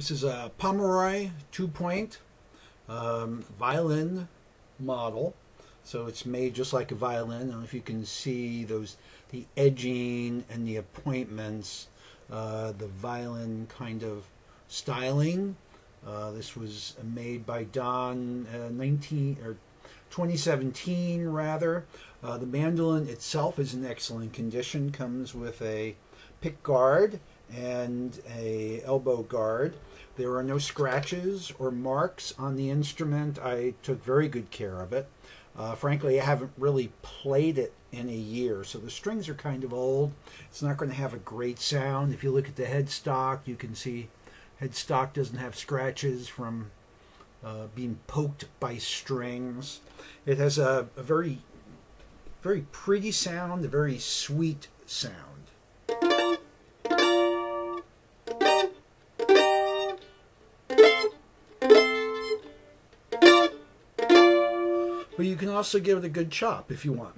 This is a Pomeroy two-point um, violin model. So it's made just like a violin. I don't know if you can see those, the edging and the appointments, uh, the violin kind of styling. Uh, this was made by Don uh, 19 or 2017 rather. Uh, the mandolin itself is in excellent condition. Comes with a pick guard and a elbow guard. There are no scratches or marks on the instrument. I took very good care of it. Uh, frankly, I haven't really played it in a year, so the strings are kind of old. It's not going to have a great sound. If you look at the headstock, you can see headstock doesn't have scratches from uh, being poked by strings. It has a, a very, very pretty sound, a very sweet sound. But you can also give it a good chop if you want.